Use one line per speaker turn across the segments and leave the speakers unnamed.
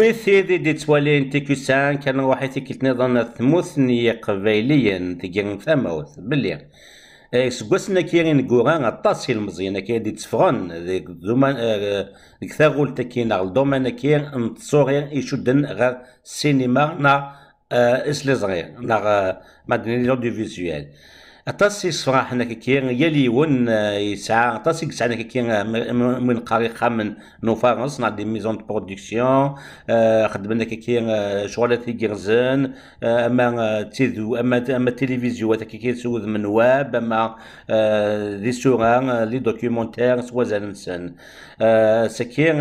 ويثي دي توالين تيكوسان كان واحد تيكلت نظام ثموثني قبيليا تيجي ثموث بلي. سكوسنا كيرين نقورا أطاس المزيانة كي دي تفغن ديك دومان ديك ثاغول تكين غل دومان كي نتصوري يشدن غير السينما نا إسلي صغير نا مادني لوديو فيزيوال. اطاس يصفراح هناك كي يلي ون يسعى اطاس يسعى هناك كي من قريقة من نوفا نصنع دي ميزون دو برودكسيون خدمنا كي شغلات يقرزن أما تيذو أما أما التلفزيون كي كيسوذ من واب أما دي سوران لي دوكيومونتير سوازنسن سكين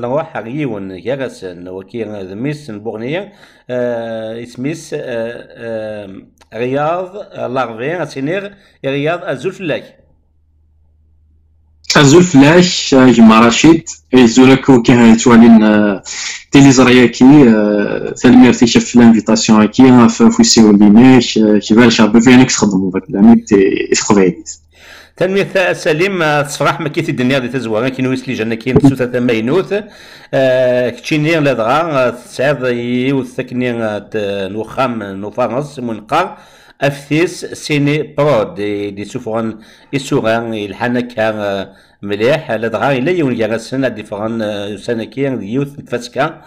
نروح ريون يرسن وكي ذميس بورنيا اسميس رياض لارفي سينير رياض الزلفلاك
الزلفلاش جمع رشيد. يزولك وكان توالين تيليزرياكي تلميرتي شاف لانفيتاسيون كي في سيولينيش كيفاش بفينك تخدموا ذاك العام تخدموا
تنمية سليم تصفراح ما كيت الدنيا دي تزوار كي نويس لي جانا كاين سوتا تماينوت كتشيني لدغا تسعد يوث تكني نوخام نوفارنس منقار افتيس سيني برود دي سوفران يسوغان إلحانا كان مليح. لدغا إلا يون جاغا سنة ديفران سنة كي يوث تفاسكا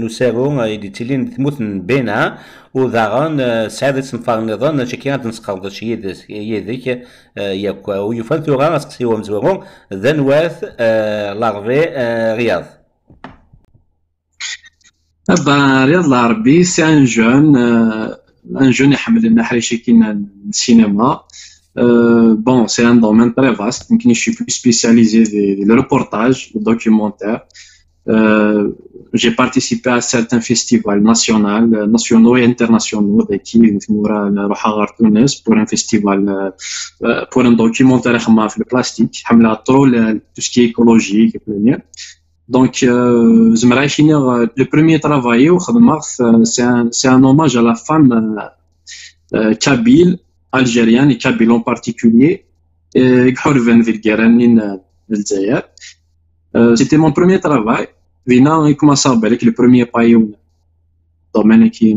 نسارو دي تيلين ثموثن بينا. وذاغان سعد سنفار نظام شكي تنسقر شي يديك ياك ويفان ثورا اسقسيو مزورو ذنواث لارفي رياض.
أبا رياض العربي سي ان جون ان جون يحمل لنا حريشي كينا السينما Euh, bon, c'est un domaine très vaste. Donc, je suis plus spécialisé dans le reportage, le documentaire. Euh, j'ai participé à certains festivals nationaux, nationaux et internationaux qui pour un festival pour un documentaire sur le plastique tout ce qui est écologique donc le premier travail c'est un, hommage à la femme kabyle algérienne et kabyle en particulier c'était mon premier travail. Vina commence avec le premier pays domaine qui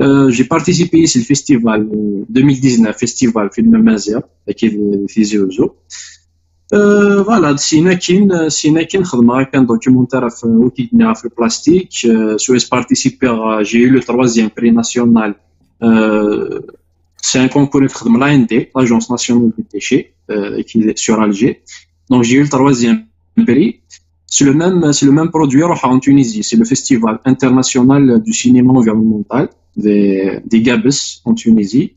euh, j'ai participé ici au festival 2019 festival film Mazia qui est Physio euh, voilà سيناكين سيناكين خدمة كان دوكيومونتير في وكيدنا في البلاستيك سويس بارتيسيبي جي يو لو تروازيام بري ناسيونال سي ان كونكور في خدمة لا ان دي لاجونس ناسيونال دي ديشي qui sur Alger donc j'ai eu le troisième prix C'est le même, c'est le même produit en Tunisie. C'est le festival international du cinéma environnemental des, des Gabes en Tunisie.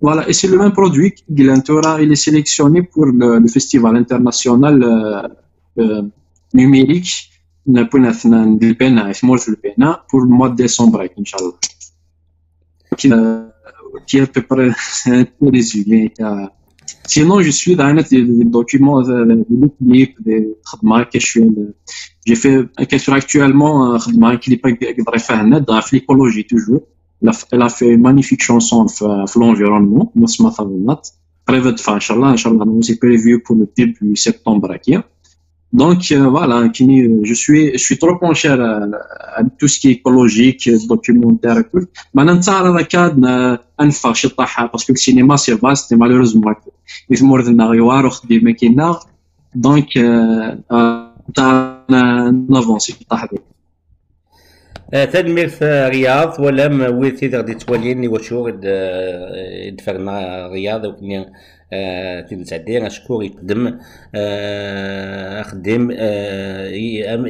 Voilà, et c'est le même produit qu'Ilentora, il est sélectionné pour le, le festival international euh, euh, numérique hein, pour le mois de décembre, Inch'Allah. Qui, euh, qui est à peu près un résumé. Sinon, je suis dans des, des documents, des clips, des que. Euh, j'ai fait, euh, actuellement, un clip avec Dreyfahnet dans l'écologie toujours. Elle a fait une magnifique chanson في l'environnement نسمة ثمنات قريبة تدفع إن شاء الله إن شاء الله c'est prévu pour le début septembre هكيا Donc euh, voilà, je suis, je suis trop penché à, à, tout ce qui est écologique, documentaire et tout. Maintenant, ça a كاد انفع شي طاحة parce que le cinéma c'est vaste et malheureusement يثمر ذنا غيوار وخديما كينا دونك تاع نافونسي في الطاحة دي
تدمير رياض ولا ويثي غادي توليني وشو دفرنا رياض وكني تيد تعدي اشكور يقدم خدم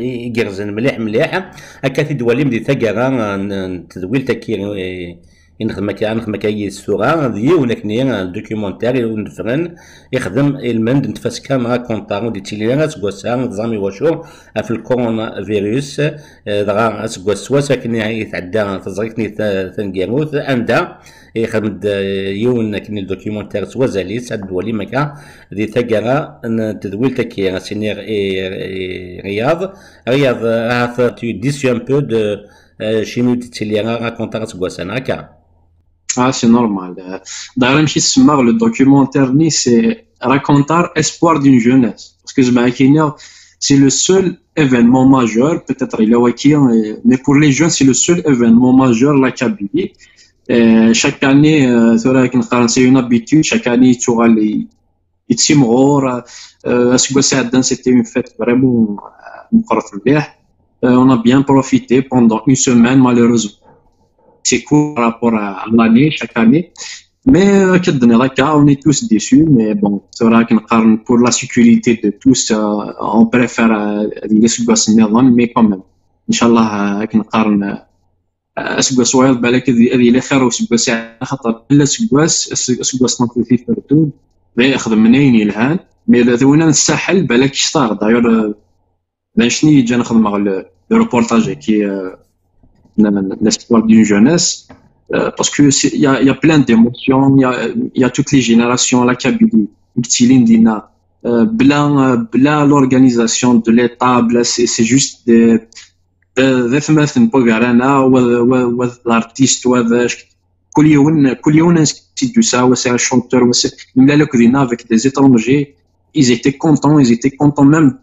يقرزن مليح مليح. هكا تدوالي مدي ثقرا تدويل تكير ينخدم كي نخدم كي السورة ذي ونكني دوكيومونتير ونفرن يخدم المند نتفاس كان مع كونتار دي تيلينا سكواسا زامي واشو في الكورونا فيروس دغا سكواسوا ساكن يتعدى تزريكني ثنقيروث عندها يخدم يون كني الدوكيومونتير سوازالي سعد ولي مكا ذي ثقرا تدويل تكي سينير رياض رياض هاث تو ديسيو ان بو دو شينو تتسلي راكونتا سكواسا هكا.
Ah, c'est normal. D'ailleurs, le documentaire, c'est raconter espoir d'une jeunesse. Parce que c'est le seul événement majeur, peut-être il y a mais pour les jeunes, c'est le seul événement majeur, la Kabylie. chaque année, c'est une habitude, chaque année, tu auras les يتسمغور اسكو ساعدان سيتي اون فيت فريمون مقرف مليح on a bien profité pendant une semaine par rapport à l'année chaque année. Mais كدني هكا tous déçus mais bon c'est vrai كنقارن pour la sécurité de tous on préfère هذه سكواس النظام quand même. ان شاء الله كنقارن اسكواس وايض بالك هذه اللي خير وسكواس خاطر الا سكواس سكواس نطيتي في غير يخدم منين يلهان مي ذونا الساحل بالك شطار داير شنو جا نخدم لو روبورتاج كي l'espoir d'une jeunesse euh, parce que il y a, y a plein d'émotions il y a, y a toutes les générations la Kabylie مكتيلين دينا بلا بلا l'organisation de l'état بلا c'est juste des ذا ثمث بوغارانا وذا الارتيست وذا كل يوم كل يوم si du ça, c'est un chanteur, même là, le avec des étrangers, ils étaient contents, ils étaient contents même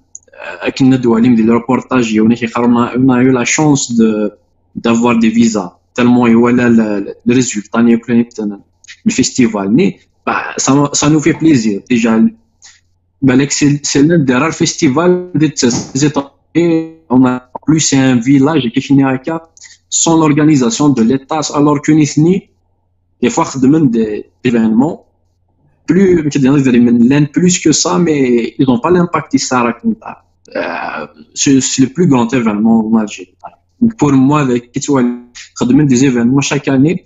avec une des reportages, on a eu la chance de d'avoir des visas tellement et voilà le, le résultat le festival bah, ça, ça nous fait plaisir. Déjà bah, c'est l'un des rares festivals des États-Unis. On a plus un village qui finit à sans l'organisation de l'État alors qu'une ethnie des fois demande des événements. Plus plus que ça mais ils n'ont pas l'impact ça raconte. Euh, c'est le plus grand événement en Algérie pour moi avec des événements chaque année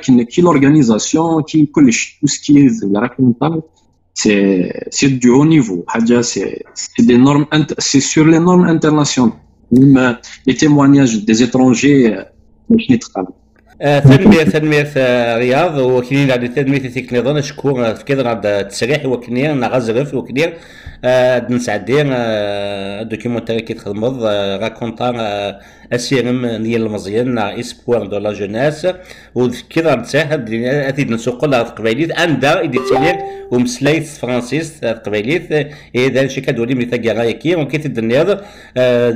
qui l'organisation qui tout ce qui est c'est c'est du haut niveau. C'est des normes c'est sur les normes internationales. Les témoignages des étrangers euh, qui travaillent
تنمية تنمية رياض وكنين على تنمية تكنيضون شكون في كذا عند تسريح وكنين نغزرف وكنين. نسعدين دوكيمونتاري كي تخدمض راكونتا اسيرم ديال المزيان اسبوار دو لا جوناس وكذا نتساهل اثيد نسوق لها تقبيليت اندا ايدي تسيلير ومسلايت فرانسيس تقبيليت إذا شي كدولي مثل كاغا كي وكي تدنيض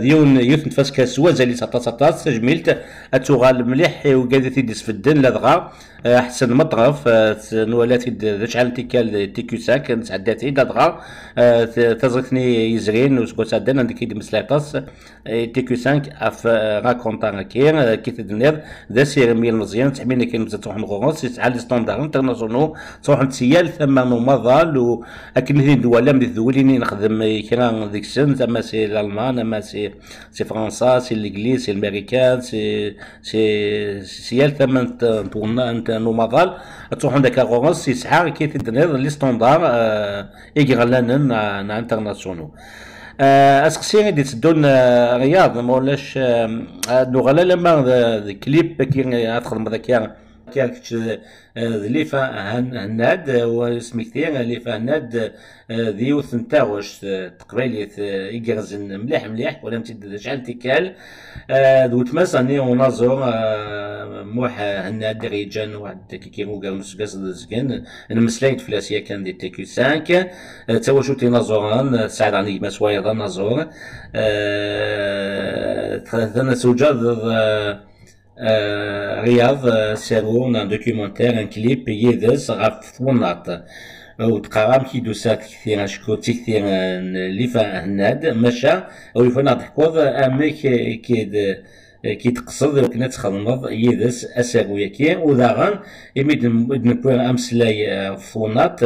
ديون يوث نتفاس كاسوا زالي سطا سطا جميلت. أتوغال مليح وقادت يدي سفدن لدغا حسن مطرف نولات شحال تيكال تيكو ساك نسعداتي دغا. تزغتني يزرين وسكو سعدان عندك يدي مسلاطاس تيكو سانك اف راكونتا كير كي تدنير ذا سير ميل مزيان تحمينا كاين بزاف تروح نغوغوس تسعى لي ستوندار انترناسيونو تروح نتسيال ثم نومضال و اكن هذه الدول من الدولين نخدم كرا ديك السن زعما سي الألمان أما سي سي فرنسا سي الانجليز سي الامريكان سي سي سيال ثم نومضال تروح عندك غوغوس يسعى كي تدنير لي ستوندار ايغرلانن نا انترناسيونو اسقسي غادي تدون رياض ما ولاش نغلا لما كليب كي تخدم ذاك كانت ذليفة هناد وسميكتي ذليفة هناد ذي وثنتا واش تقبيلي يقرزن مليح مليح ولا متد شحال تيكال ذو تماساني ونازور موح هناد ريجان واحد كي كيمو قال مسكاس زكان نمسلايت فلاسيا كان دي تيكو 5 توا تي نازوران سعد عني ما سوايضا نازور ثلاثة سوجاد رياض سيرون ان دوكيومنتير ان كليب يدس غاف ثوناط وتقرام كي دوسات كثير اشكو كثير ليفا هناد مشى أو يفنا تحكوض امي كي كي تقصد كنا تخدمض يدس اساغو ياكي وداغن يميد نبوي امسلاي فونات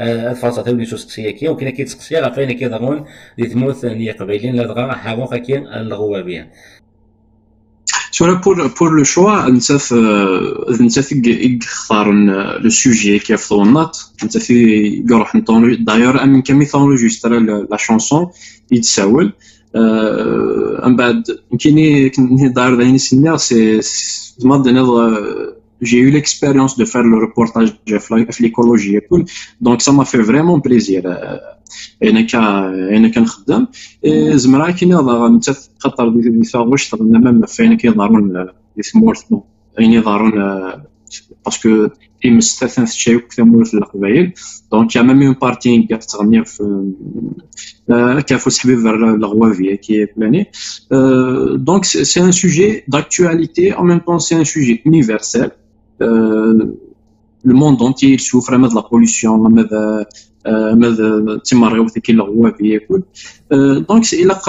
الفرصة تولي سوسكسيا كي وكنا كي تسقسيا غافين كي ضغون دي تموت نيا قبيلين لا دغا حاغو الغوابيا
pour, pour le choix, نتاف نتاف يختار لو سوجي كيف ظنات نتاف يروح نطون دايور امين كم يثونجسترا لا شونسون يتساول من بعد يمكن كنت داير ذاين سينير سي زعما j'ai eu l'expérience de faire le reportage de l'écologie et tout. Donc, ça m'a fait vraiment plaisir. أنا كا أنا كنخدم. زمرا كاين انت خاطر دي واش ما فين كيظهرون سمورت يعني يظهرون باسكو تيمس ثلاثة تشايوك ثمورة القبايل دونك يا ميم اون بارتي تغني في كافو سحبي فير لاغوافيا كي بلاني. دونك سي ان سوجي داكتواليتي en même temps c'est un sujet universel. Le monde entier souffre de la pollution ماذا ماذا تما رغوثي كي لاغوافيا كل دونك إلى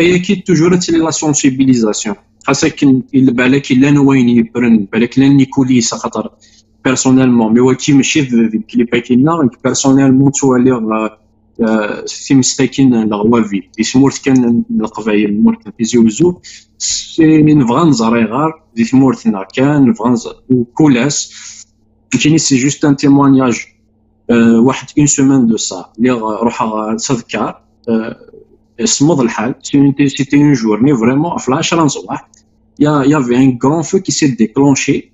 أي أكيد توجور تي لا سونسيبيليزاسيون خاصك الا بالك إلا وين يبرن بالك لا نيكوليس خاطر بيرسونيلمون مي ولكن ماشي في الكليب كاينة بيرسونيلمون توالي في مستكين لا في. يسمورت كان القبايل مورت في زوزو سي نبغى نزري غار دي ثمورتنا كان نبغى كولاس كاين سي جوست ان تيموانياج واحد اون سومان دو سا اللي روح تذكر صمد الحال. سيتي اون جورني فريمون في العشرة نصباح يا يافي ان غران فو كي سي ديكلونشي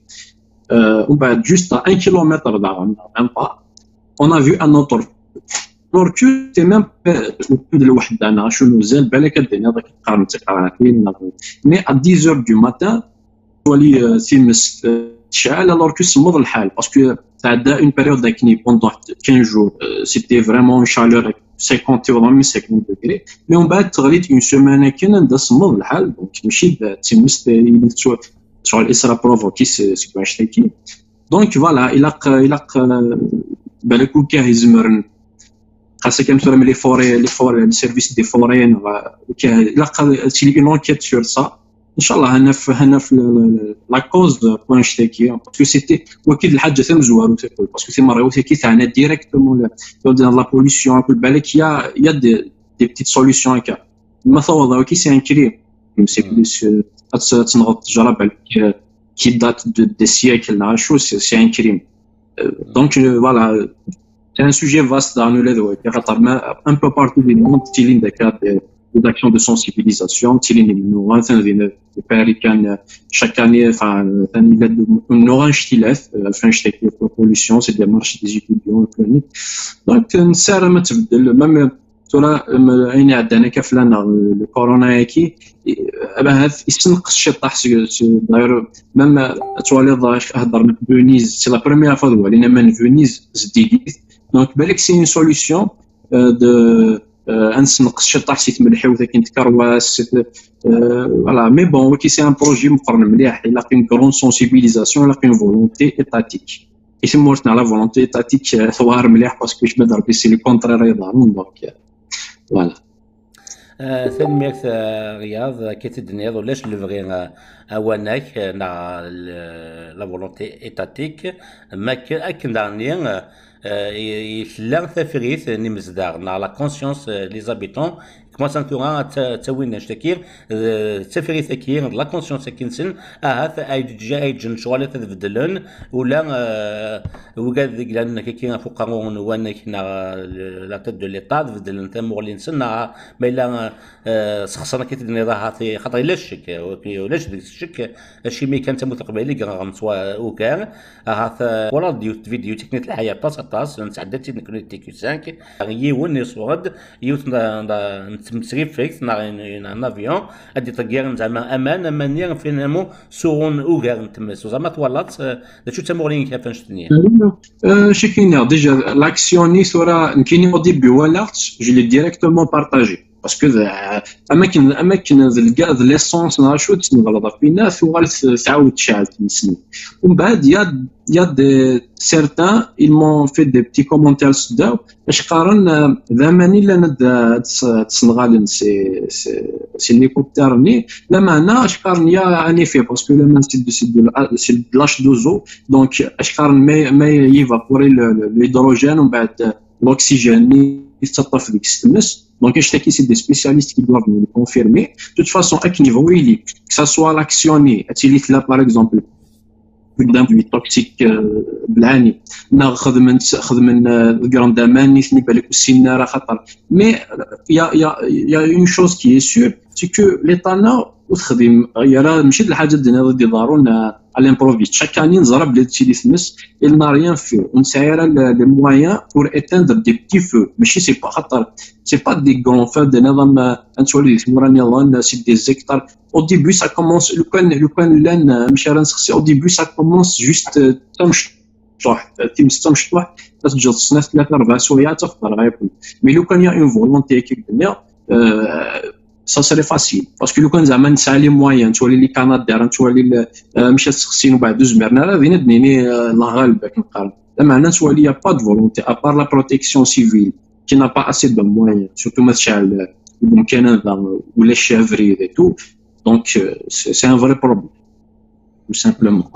ومن بعد جوست ا ان كيلومتر داغ ميم با اون ا فيو ان اوتر دور كو تي ميم الوحده أنا شنو زال بالك الدنيا داك تقارن تقارن مي ا 10 دو ماتان تولي تيمس تشعل الوغ كو صمد الحال باسكو تعدى اون بيريود داكني بوندون 15 جور سيتي فريمون شالور 50 ولا من 50 دوغري مي من بعد تغليت اون سيمانه كان ندا صمد الحال دونك ماشي تيمس شغل الاسرا بروفوكي سي باش تاكي دونك فوالا إلى إلى بالك وكا يزمرن خاصك مثلا لي فوري لي فوري السيرفيس دي فورين وكا إلى تشيلي اون انكيت سور سا ان شاء الله هنا في هنا في لا كوز بوان شتاكي باسكو سيتي واكيد الحاجة زوارو تقول باسكو ثم راهو كي تاعنا ديريكتومون لا. بوليسيون كل بالك يا يا دي دي بتيت سوليسيون هكا. ما ثوض سي ان كريم. سي بلوس تنغط تجرب بالك كي دات دي سيكل نعرفو سي ان كريم. دونك فوالا سي ان سوجي فاست دانو لهذا خاطر ان بو بارتو دي موند تيلين داكا des actions de sensibilisation. تيلين منو تنذين باري كان chaque année enfin تنذين نورانج تيلاث فين شتاكي بوليسيون سي دي مارش دي ستوديون دونك نسار ما تبدل ميم ترى عيني عندنا كفلان الكورونا ياكي هذا يسنقص شي طاح داير ميم توالي هضر من فونيز سي لا بروميير فوا ولينا من فونيز زديديت دونك بالك سي اون سوليسيون دو نسنقص شي طاح سي تملحي وذاك نتكرواس فوالا مي بون ولكن سي ان بروجي مقرن مليح الا كاين كرون سونسيبيليزاسيون الا كاين فولونتي ايتاتيك يسمى ورثنا على فولونتي ايتاتيك ثوار مليح باسكو باش ما ربي سي لي كونترير يظهرون دونك فوالا
ثاني رياض كي تدنيض ولاش لفغي اواناك نا لا فولونتي ايتاتيك ما كان داني يتلا تفريث نمزدار نا لا كونسيونس لي زابيتون كما سانتورا تاوين شتكير تفري ثكير لا كونسيونس كينسن آه أي جا أي جن شغال تبدلن ولا وقال ذيك لأن كي فوق قانون وانا كنا لا تد دو ليطا تبدلن تمور لينسن ما إلا سخصنا كي تدني راه خاطر لا الشك ولاش ديك الشك الشي مي كان تموت قبيلي كان سوا وكان آه ولا ديو فيديو تكنيك الحياة طاس طاس نتعدى تكنيك تيكو 5 يون يصورد يوت تمسريب فيكس ان افيون ادي طيار زعما أمان امانيا فينامو سورون اوغار تمس زعما طولات شو تمورين كيف شتني؟
شي كاين ديجا لاكسيوني صورا كاين أو ديبي ولا جو لي ديريكتومون بارطاجي باسكو اماكن اماكن الكاع ليسونس ناشو تنغلط في الناس وغال تعاود تشعل تمسني ومن بعد يا يا دي سيرتان m'ont fait des petits commentaires سداو اش قارن ذاماني لا تسنغال سي سي ليكوبتر ني لا معنا اش قارن يا اني فيه باسكو لا مان سي سي لاش دوزو دونك اش قارن ما ما يفابوري الهيدروجين ومن بعد التمس Donc, je sais que c'est des spécialistes qui doivent nous le confirmer. De toute façon, à quel niveau il est, que ce soit l'actionné, là, par exemple, d'un produit toxique بلاني ناخذ من خذ من الجراند امان نيثني بالك السنه راه خطر مي يا يا يا اون شوز كي سور سي كو ليطانا وتخدم يا راه ماشي الحاجة ديالنا ضد ضارونا على الامبروفيت شاكاني نزرى بلي هادشي اللي سمس ايل ما ريان في ونسعير لي موايان بور اتاندر دي بتي فو ماشي سي با خاطر سي با دي كرون فان دي نظام انتولي سي مورا نيلان سي دي زيكتار أو ديبي سا كومونس لو كان لو كان لأن ماشي راه نسخسي أو ديبي سا كومونس جوست تمش شطوح تيم ستة مشطوح تسجل سنة ثلاثة أربعة سوايع تفطر غيكون مي لو كان يا اون فولونتي كيف الدنيا سا سري فاسيل باسكو لو كان زعما نسعى لي موان تولي لي كندا تولي مشات تخصين وبعد زمرنا راه غادي ندنيني الله غالب كنقارن معنى تولي يا با دو فولونتي ابار لا بروتيكسيون سيفيل كي نا با اسي دو موان سورتو ما تشعل كندا ولا الشافري تو دونك سي ان فري بروبليم tout simplement.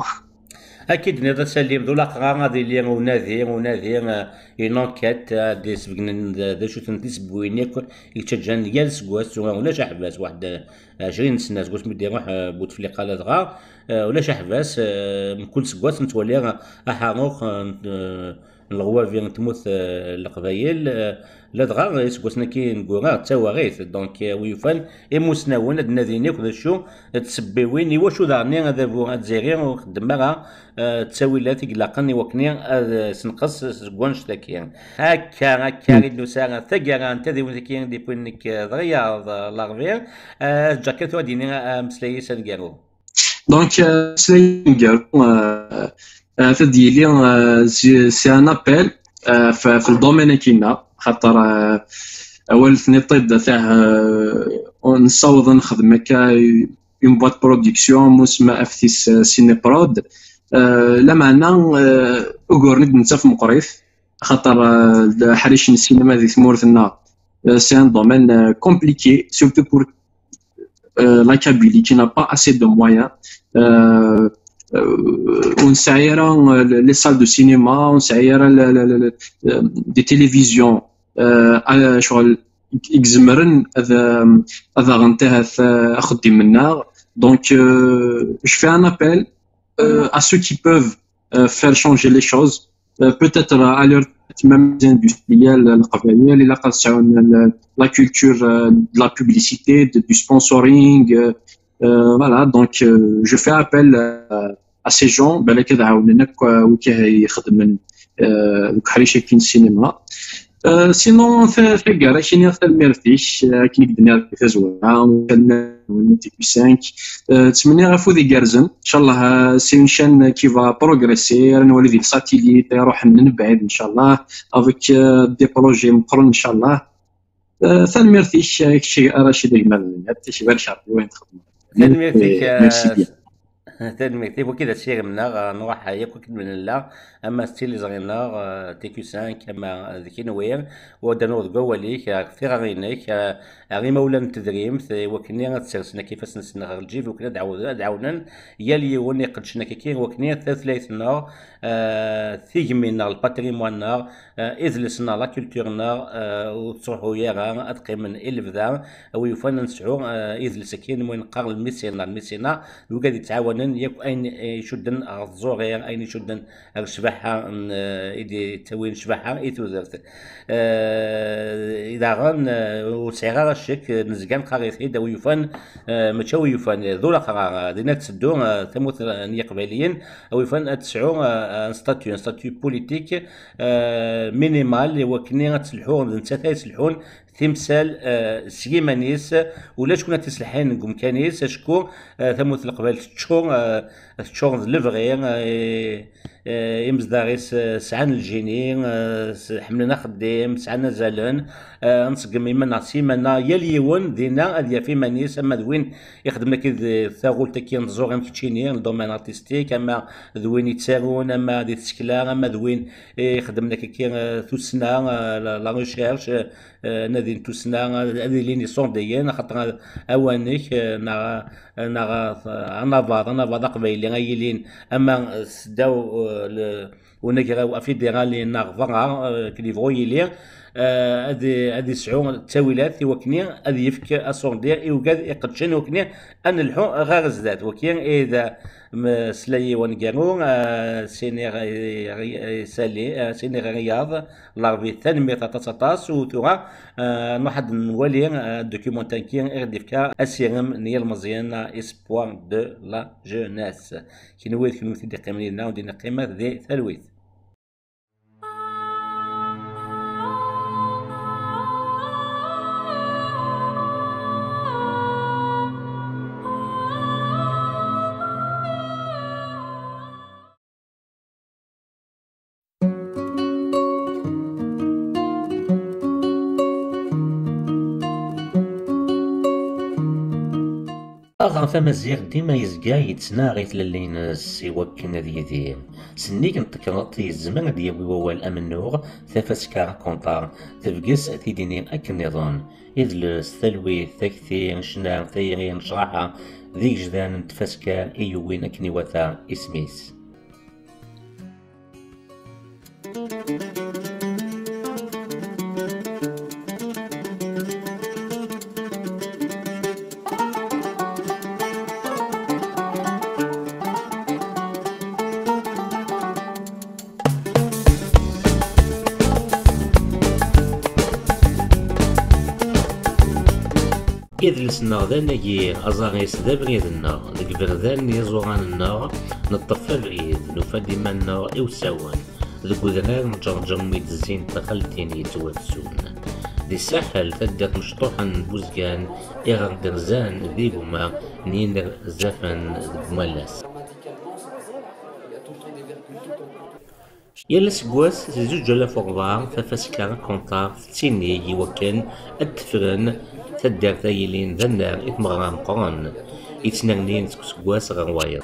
أكيد نضا سليم ذو لاقا غادي لي ونادي ونادي اون انكيت دي سبقنا ذا شو تنتيس بوينيك يتشجن يال سكواس ولا شحباس واحد 20 سنة سكواس مدي روح بوتفليقه لا دغا ولا شحباس من كل سكواس نتولي احاروخ الغوا فين تموت القبايل لا دغا سكوسنا كي نقولها تاوا غيث. دونك ويفان اموسناون هاد ناديني وكذا شو تسبيوين واش دارني هذا بو تزيغي وخدمها تساوي لا تقلقني وكني سنقص سكوان شتاكي هكا هكا غيد نسا ثقا انت ذي دي بوينك ضغيا لاغفير جاكيتو ديني مسلاي سنقارو
دونك سلاي نقارو تديلي سي ان ابل في الدومين كينا خاطر أول ثنيطيد تاع نصوض نخدم هكا اون بوات برودكسيون مسمى أفتيس سيني برود. لا معنى اوغورنيد نتا في مقريث خاطر حريش السينما ذي ثمورتنا سي ان دومين كومبليكي سورتو بور لا كابيلي كي نا با أسي دو مويان. ونسعي لي سال دو سينما ونسعي دي تيليفزيون شغل يكزمرن هذا هذا غنتهى اخدم منا دونك je fais un appel à ceux qui peuvent faire changer les choses peut-être à leur même industriel القبائل اللي قد la culture de la publicité du sponsoring Voilà donc je fais appel à ces gens بالك يعاونونك وكي يخدم حريشه كاين السينما سينون ثقة راه كاين الميرتيش كي قدنا في زوينة ونيتي 5 تمني غافو ذي كارزن ان شاء الله سي شان كي فا بروغريسي نولي ذي الساتيليت يروح من بعيد ان شاء الله افيك دي بروجي مقرن ان شاء الله ثالميرتيش كشي رشيد المال شي برشا وين تخدم
ميرسي تنميتي وكذا سير منا نروح ياك من الله أما ستيل زغينا تيكو 5 اما ذيك نوير ودا نوض قوليك في غينيك غي مولا تدريم وكني تسرسنا كيفاش نسنا الجيف وكنا دعونا دعونا يا لي وني قدشنا كي وكني ثلاثنا ثيجمينا الباتريموان إذلسنا لا كولتورنا وتصوحو يارا أدقي من إلفذا ويفن نسعو إذلس كين وين قار الميسينا الميسينا وقاد يتعاونن ياك أين يشدن الزوغير أين يشدن الشبحة إيدي توين شبحة إيتو ذرت إذا غان وسعر الشك نزقان قاريث إيدا ويفن متشاو يفن ذولا قرار دينا تسدو ثموث نيقباليين ويفن تسعو ستاتيو ستاتيو بوليتيك مينيمال وكني غتسلحون نتا يسلحون تمثال سيمانيس ولا شكون تسلحين نقوم كانيس شكون؟ ثموث القبال تشون تشون لفغي يمزداغيس سعان الجيني حملنا خديم سعان زالن نسقم يمنا سيمانا يليون دينا اديا في مانيس اما دوين يخدم لك ثاغول تكي نزوغ كيتشيني الدومين ارتستيك اما دوين يتساغون اما دي تسكلا اما دوين يخدم لك كي ثوسنا لا ريشيرش نادي توسنا هذه ليني صونديين خاطر اوانيك نا نا نافاض نافاض قبيلي غايلين اما سداو ونكرا فيدرالي نغفا كليفرو يلي. هذه هذه سعو التاويلات وكني هذه يفك اصون دير يوجد يقدشن وكني ان الحو غاز ذات وكي إذا سلاي ونقارو سيني سالي سيني رياض لارفي ثاني تاطاس وتوغا نوحد نولي دوكيومونتان كي غادي فكا أسيرم نيال مزيان اسبوار دو لا جوناس. كي نويت كي نويت دي قيمة ودي قيمة ذي أغا تمازيغ ديما يزقا يتسناغ يتللينس يوكن ذي يدير سنيك نتكرط الزمن ديالي ووال أمنوغ ثفاسكا كونطار تفقس تيديني أكن نظام إذلس ثلوي ثكثير شنار ثيرين شراحة ذي جدان تفاسكا إيوين أكني وثا إسميس إذلسنا ذا نجي أزاغيس ذا بريدنا ذك بردان يزوغاننا نطفى العيد نفدي منا إوساوان ذك وذنان جرجر ميد الزين تخلتين يتواتسون دي ساحل تدت مشطوحا بوزقان إغر درزان يلا سكواس زوج ولا فوقبار ففاسكار كونتار تيني يوكن التفرن تدار تايلين ذا النار إتمغرام قرن إتنغنين سكواس غروايض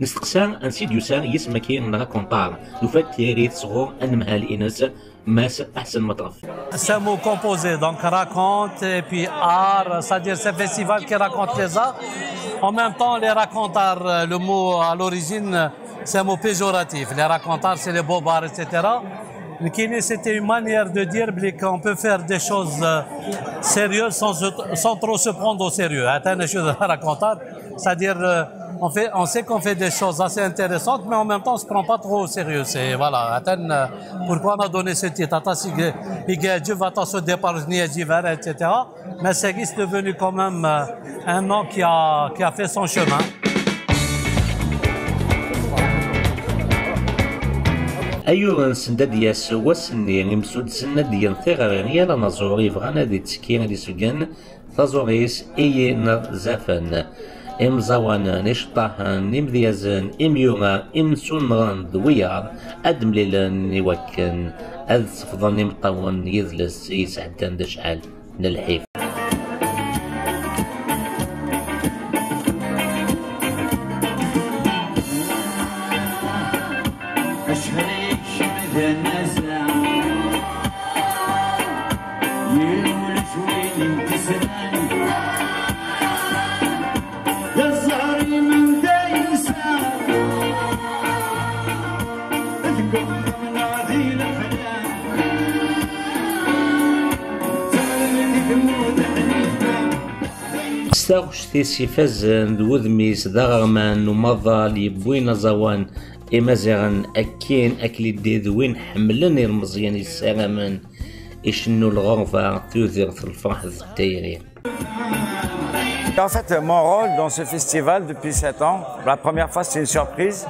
نستقسى أنسيد يسار يسمى كي نراكونطار نفات تيري تصغور ان مهال mais c'est
C'est un mot composé, donc raconte et puis art, c'est-à-dire c'est un festival qui raconte les arts. En même temps, les racontars, euh, le mot à l'origine, c'est un mot péjoratif. Les racontars, c'est les bobards, etc. Le kiné, c'était une manière de dire qu'on peut faire des choses euh, sérieuses sans, trop se prendre au sérieux. Hein, c'est-à-dire euh, on, fait, on sait qu'on fait des choses assez intéressantes, mais en même temps, on ne se prend pas trop au sérieux. C'est voilà, euh, pourquoi on a donné ce titre? Etc. Mais Segis est devenu quand même euh, un nom qui a, qui a fait son chemin.
ayyuren send ad yas wass-nni imsuddsen ad gen tiɣrin yal anaẓur yebɣan ad ittekkin ad iseggen taẓuṛi-s i neɣ إمزاوان نشطاهن إمذيازن إميوغا إمسونغان دويار أدمليلن يوكن أذ صفضان إمطاون يذلس يسعدان للحيف
أشهريك
taqcict-is.
En fait, mon rôle dans ce festival depuis 7 ans, la première fois c'est une surprise,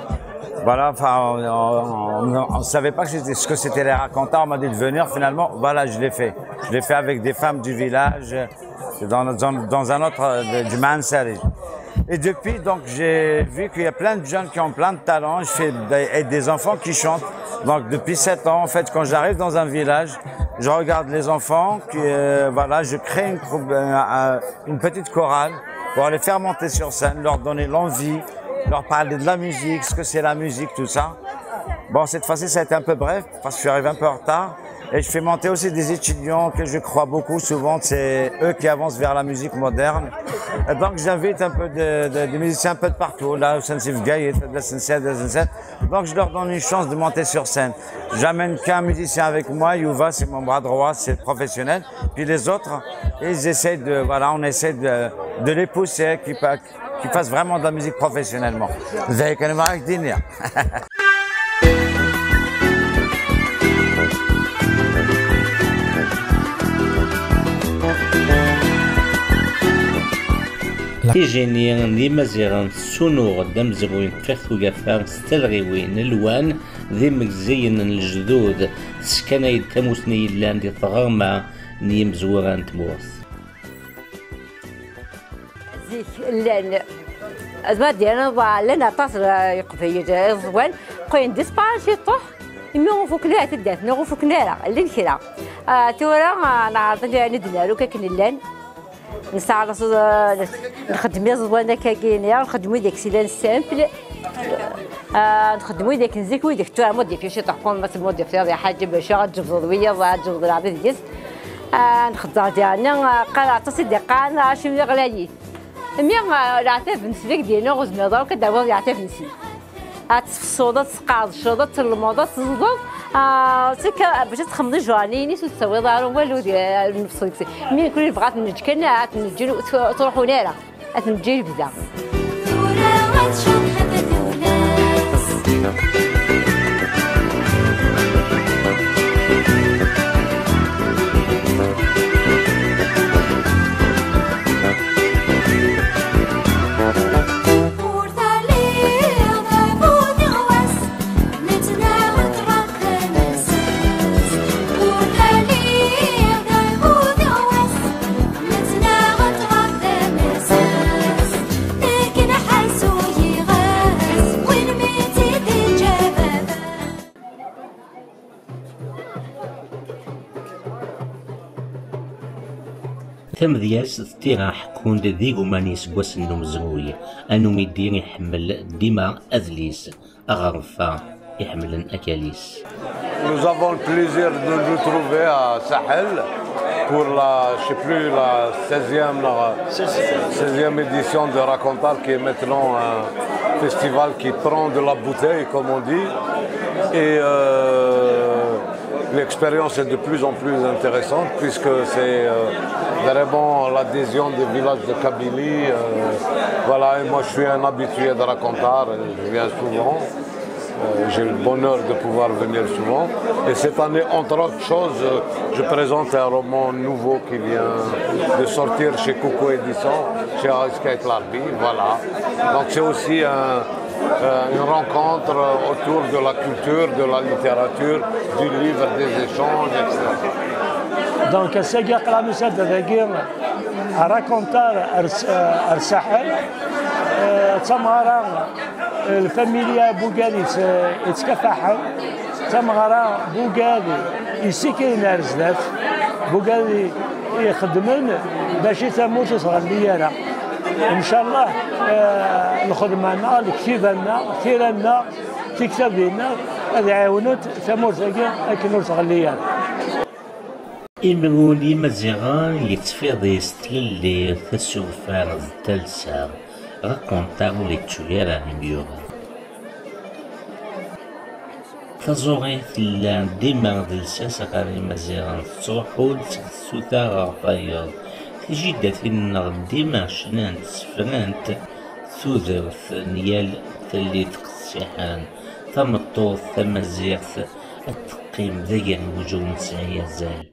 voilà, enfin, on ne savait pas ce que c'était les racontants. On m'a dit de venir. Finalement, voilà, je l'ai fait. Je l'ai fait avec des femmes du village, dans, dans, un autre, euh, du Mansari. Et depuis, donc, j'ai vu qu'il y a plein de jeunes qui ont plein de talents, je fais des, et des enfants qui chantent. Donc, depuis 7 ans, en fait, quand j'arrive dans un village, je regarde les enfants, qui, euh, voilà, je crée une, euh, un- une petite chorale pour les faire monter sur scène, leur donner l'envie, leur parler de la musique, ce que c'est la musique, tout ça. Bon, cette fois-ci, ça a été un peu bref parce que je suis arrivé un peu en retard. Et je fais monter aussi des étudiants que je crois beaucoup. Souvent, c'est eux qui avancent vers la musique moderne. Donc, j'invite un peu de, de- musiciens un peu de partout. Là, au Sensif Gay. Donc, je leur donne une chance de monter sur scène. J'amène qu'un musicien avec moi. Yuva, c'est mon bras droit, c'est professionnel. Puis les autres, ils essaient de, voilà, on essaie de, de les pousser, qu'ils qu'ils fassent vraiment de la musique professionnellement. Vous avez
تيجيني دي مزيغن سونوغ دم زبوين فيختو قفار ستلغيوين الوان ذي مزين الجدود سكنا يتموسني يلان دي ثغرما نيم زوران تموث
زيك لأن زما ديالنا ضاع لنا تصل يقفي زوان قوين ديسبارشي طح مي غوفوك لا تدات مي غوفوك نارا اللي آه تورا نعرض لي ندلالو كاكن لأن نستعرض نخدم يا زوان كاكينيا نخدمو ديك سيلان سامبل آه نخدمو ديك نزيك ويديك. تورا مودي في شي تحكم مثل مودي في هذه حاجة باش غتجبد ويا غتجبد العبد ديس آه نخدم ديالنا. قال تصدق قال شي غلالي. مي العتاب نسلك ديالنا غزنا دار كدابا العتاب نسي تفصوضة تسقاض الشوضة تلموضة تزضض تك باش تخمضي جوانيني وتسوي دار والو ديال نفسك مي كل بغات نج كنا تنجي تروحوا نارا تنجي بدا
Nous avons le plaisir de nous trouver à Sahel pour la, je sais plus, la 16e, la édition de Racontar, qui est maintenant un festival qui prend de la bouteille, comme on dit. Et euh, l'expérience est de plus en plus intéressante puisque c'est euh, vraiment l'adhésion des villages de Kabylie. euh, voilà, et moi je suis un habitué de Racontal, je viens souvent. Euh, J'ai le bonheur de pouvoir venir souvent. Et cette année, entre autres choses, je présente un roman nouveau qui vient de sortir chez Coco Édition, chez Skate Larbi. Voilà. Donc c'est aussi un- une rencontre autour de la culture, de la littérature, du livre, des échanges, etc.
دونك الساقي قرا مساد ذاكي راكونتار أرس- آه، الساحل آه، تمغرا الفاميليا بوغالي يتكفاحوا تمغرا بوغالي يسيكين رزدات بوغالي يخدمن باش يتموت صغليانا ان شاء الله الخدمه الكتيبه كثيرنا تكتب لنا هذه عاونت ثمورتك اكن صغليانا
إمروني مزيغان يتفيض يستللي تسوفار التلسا راكونتارو لي تشويرا نميوغا تزوغيت لأن ديما دلساس غاري مزيغان تصوحول تسوتا غافايض تجي فينا ديما شنان تسفرانت ثوذرث نيال تلي تقسيحان ثمطوث ثمزيغث التقيم ذي وجو نسعي زال.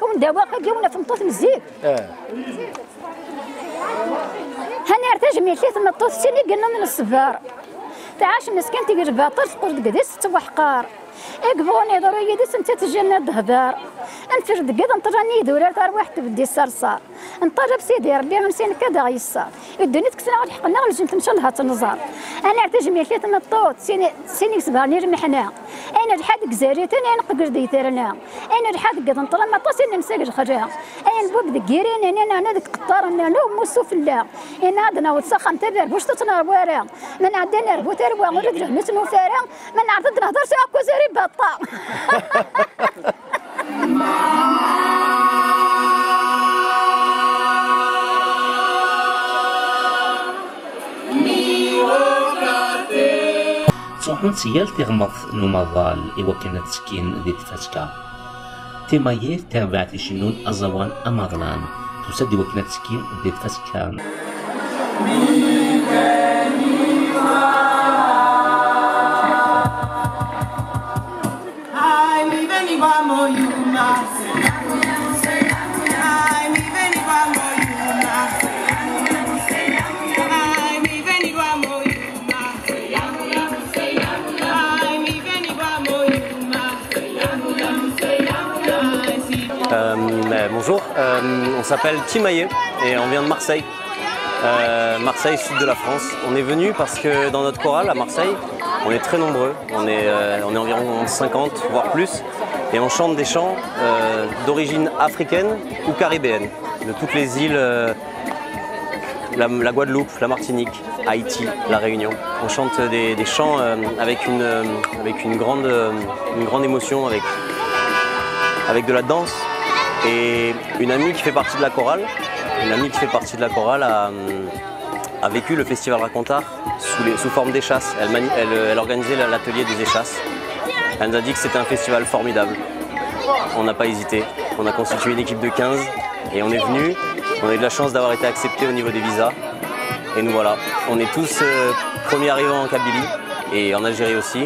كون دابا قاعدين في مطوط مزيك هاني ارتاج ميتي في مطوط سيني قلنا من الصفار. تعاش مسكين تيجي باطل تقول قديس توحقار اقبوني ضرو يدي سنت تجنى الدهدار. انفرد قد انطراني دولار تار واحد تبدي الصرصار انطرب سيدي ربي من سين كذا غيصار الدنيا تكسنا غير حقنا الجنت ان شاء الله تنظر أنا ارتاج ميتي في مطوط سيني سيني سباني رمحنا اين رحاد كزاريت أنا نقدر دي ثرنا اين رحاد قد انطر ما طاسين نمسك الخجا اين بوب دكيرين أنا أنا ديك قطار أنا لو موسو في الله. انا عندنا وتسخن تبر بوش تتنار وارا. من عندنا ربو تروا ورد نتنو فارا من عرض نهضر ساكو بطال تونس
هي التغمض نمضال إوكنا تسكين ذي تفاتكا تمايير تابعت شنون أزوان أمضلان تسد وكنا تسكين
ذي تفاتكا
Euh, euh, bonjour, euh, on s'appelle Timaillé et on vient de Marseille. Euh, Marseille, sud de la France. On est venu parce que dans notre chorale à Marseille, on est très nombreux. On est environ 50, voire plus. Et on chante des chants euh, d'origine africaine ou caribéenne, de toutes les îles, euh, la, Guadeloupe, la Martinique, Haïti, la Réunion. On chante des, chants euh, avec, une, grande, émotion, avec, de la danse. Et une amie qui fait partie de la chorale, une amie qui fait partie de la chorale a, vécu le festival Racontard sous, forme d'échasses. Elle, organisait la- l'atelier des échasses. Elle nous a dit que c'était un festival formidable. On n'a pas hésité. On a constitué une équipe de 15 et on est venu. On a eu de la chance d'avoir été accepté au niveau des visas. Et nous voilà. On est tous euh, premiers arrivants en Kabylie et en Algérie aussi.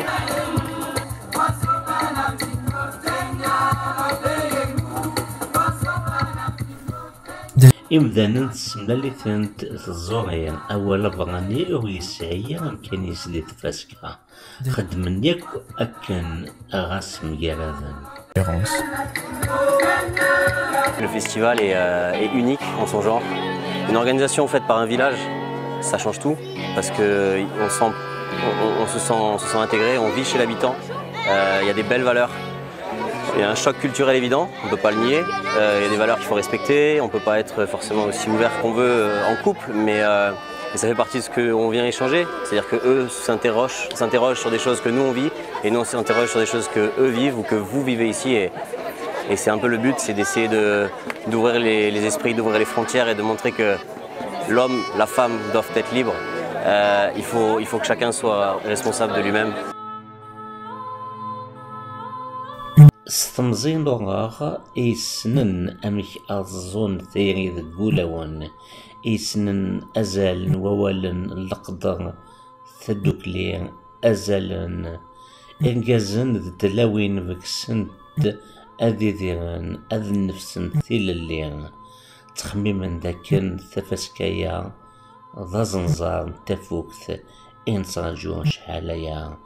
Le festival euh, est, unique en son genre. Une organisation faite par un village, ça change tout, parce qu'on euh, se, sent, intégré, on vit chez l'habitant, euh, il y a des belles valeurs. Il y a un choc culturel évident, on ne peut pas le nier. Euh, Il y a des valeurs qu'il faut respecter, on ne peut pas être forcément aussi ouvert qu'on veut euh, en couple, mais, euh, mais ça fait partie de ce qu'on vient échanger. C'est-à-dire qu'eux s'interrogent s'interrogent sur des choses que nous on vit et nous on s'interroge sur des choses que eux vivent ou que vous vivez ici. Et, c'est un peu le but, c'est d'essayer de- d'ouvrir les, esprits, d'ouvrir les frontières et de montrer que l'homme, la femme doivent être libres. Il, faut, il faut que chacun soit responsable de lui-même.
ستمزين لغاغ إيسنن أمك أظن ثيري ذقولون إيسنن أزال وولن لقضا ثدوكلي أزالن. إنجازن ذ تلاوين فكسنت أذي ذيغن أذ نفسن ثيل اللي تخميما ذاكن ثفسكايا ذا زنزار تفوكث إنصاجو شحاليا